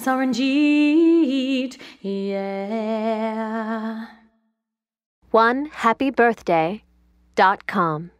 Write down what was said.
Saranjeet, yeah. One happy birthday dot com.